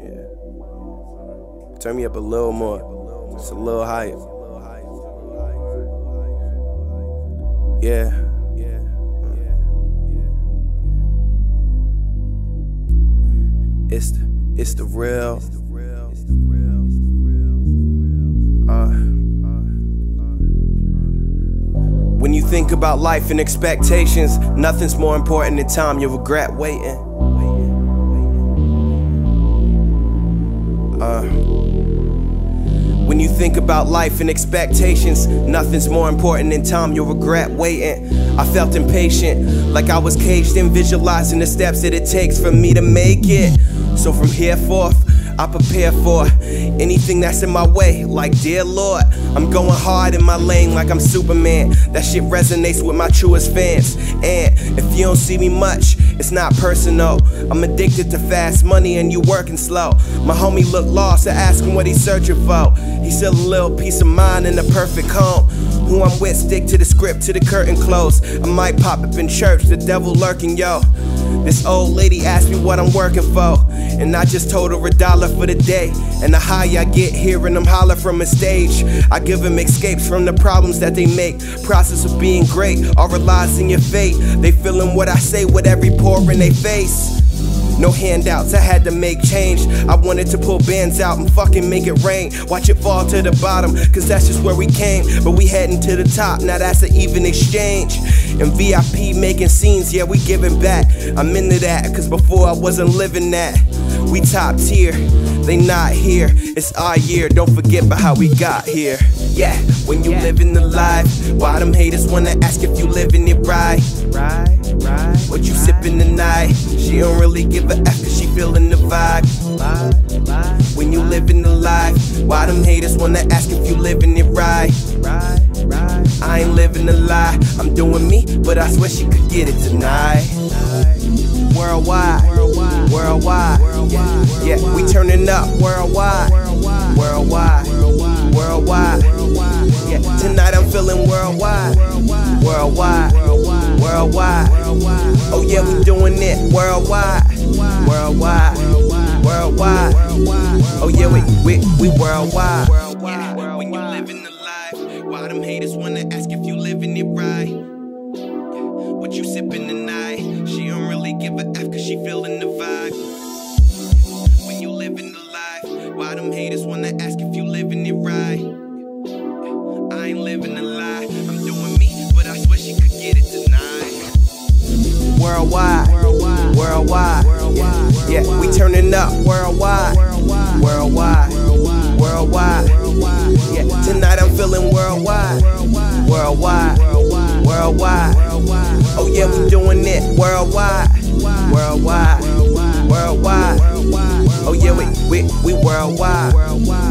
Yeah. Turn me up a little more. Just a little higher. Yeah. It's the, it's the real. Uh, when you think about life and expectations, nothing's more important than time you'll regret waiting. Think about life and expectations, nothing's more important than time you'll regret waiting. I felt impatient, like I was caged in visualizing the steps that it takes for me to make it. So from here forth, I prepare for anything that's in my way. Like, dear Lord, I'm going hard in my lane like I'm Superman. That shit resonates with my truest fans. And if you don't see me much, it's not personal. I'm addicted to fast money and you working slow. My homie look lost and asking what he's searching for. He's still a little peace of mind in the perfect home. Who I'm with, stick to the script, to the curtain close. I might pop up in church, the devil lurking, yo. This old lady asked me what I'm working for, and I just told her a dollar for the day. And the higher I get hearing them holler from a stage, I give them escapes from the problems that they make. Process of being great, all relies in your fate. They feeling what I say with every pore in their face. No handouts, I had to make change. I wanted to pull bands out and fucking make it rain. Watch it fall to the bottom, cause that's just where we came. But we heading to the top, now that's an even exchange. And VIP making scenes, yeah, we giving back. I'm into that, cause before I wasn't living that. We top tier, they not here. It's our year, don't forget about how we got here. Yeah, when you living the life, why them haters wanna ask if you living it right? Right, What you sipping tonight? She don't really give a F cause she feeling the vibe. When you living the life, why them haters wanna ask if you living it right? I ain't living a lie, I'm doing me, but I swear she could get it tonight. Worldwide, Worldwide. yeah, we turning up worldwide, Worldwide. worldwide. Yeah, tonight I'm worldwide, Worldwide. worldwide, Worldwide. Oh yeah, we doing it worldwide, worldwide, Worldwide. Oh yeah, we we we worldwide. Worldwide. When you living the life, why them haters wanna ask if you living it right? What you sipping tonight? She don't really give a F cause she feeling the vibe. When you living the life, why them haters wanna ask if you living it right? I ain't living a lie, I'm doing me, but I swear she could get it tonight. Worldwide, Worldwide. yeah, we turning up worldwide, Worldwide. worldwide. Yeah, tonight I'm feeling worldwide, Worldwide. worldwide. Oh yeah, we doing it worldwide, worldwide, Worldwide. Oh yeah, we we we. Worldwide.